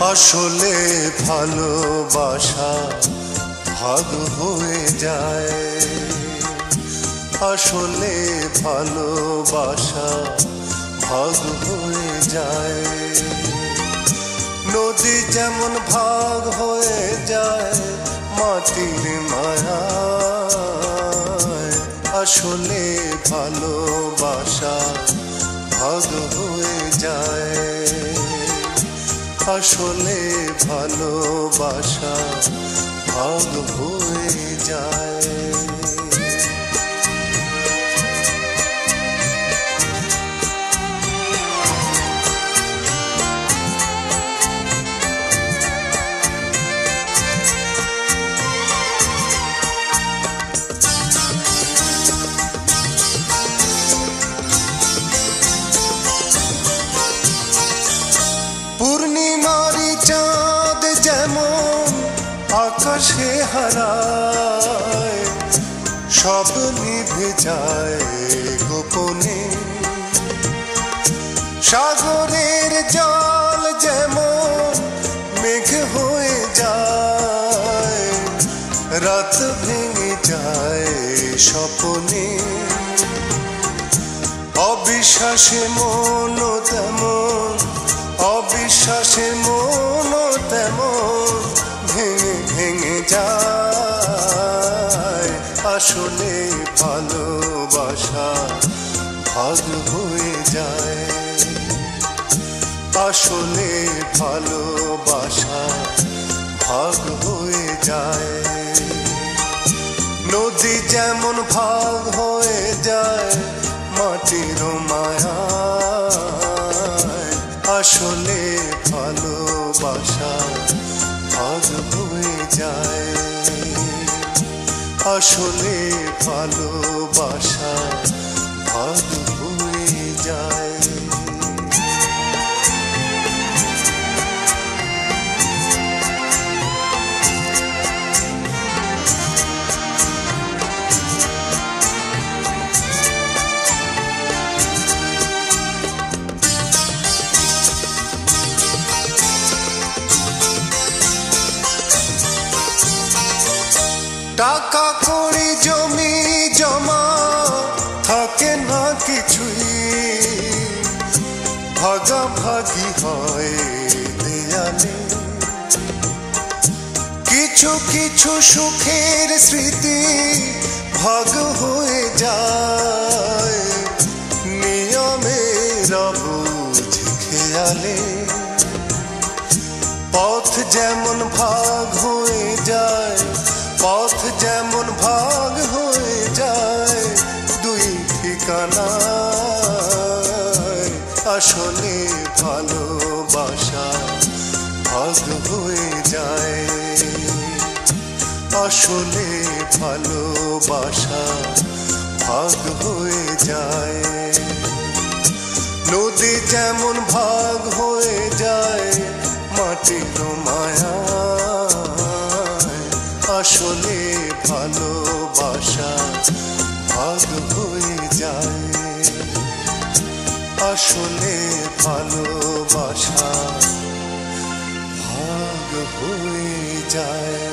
আসলে ভালোবাসা ভাগ হয়ে যায়। আসলে ভালোবাসা ভাগ হয়ে যায়। নদী যেমন ভাগ হয়ে যায়, মাটির মায়া আসলে ভালোবাসা ভাগ হয়ে যায়। আসলে ভালোবাসা ভাগ হয়ে যায়। চাঁদ যেমন আকাশে হারায়, সব নিভে যায় গোপনে। সাগরের জল যেমন মেঘ হয়ে যায়, রাত ভেঙে যায় স্বপনে। অবিশ্বাসে মন তেমন অবিশ্বাসে মন তেমন ভেঙে ভেঙে যায়। আসলে ভালোবাসা ভাগ হয়ে যায়। আসলে ভালোবাসা ভাগ হয়ে যায়। নদী যেমন ভাগ আসলে ভালোবাসা ভাগ হয়ে যায়। আসলে ভালোবাসা ভাগ টাকা করি জমি জমা থাকে না কিছুই। ভাগাভাগি হয় দেয়ালে। কিছু কিছু সুখের স্মৃতি ভাগ হয়ে যায়। নিয়মের বুঝ খেয়ালে। পথ যেমন ভাগ পথ যেমন ভাগ হয়ে যায়, দুই ঠিকানা আসলে ভালোবাসা ভাগ হয়ে যায়। আসলে ভালোবাসা ভাগ হয়ে যায়। নদী যেমন ভাগ হয়ে যায়, মাটির মায়া আসলে ভালোবাসা ভাগ হয়ে যায়। আসলে ভালোবাসা ভাগ হয়ে যায়।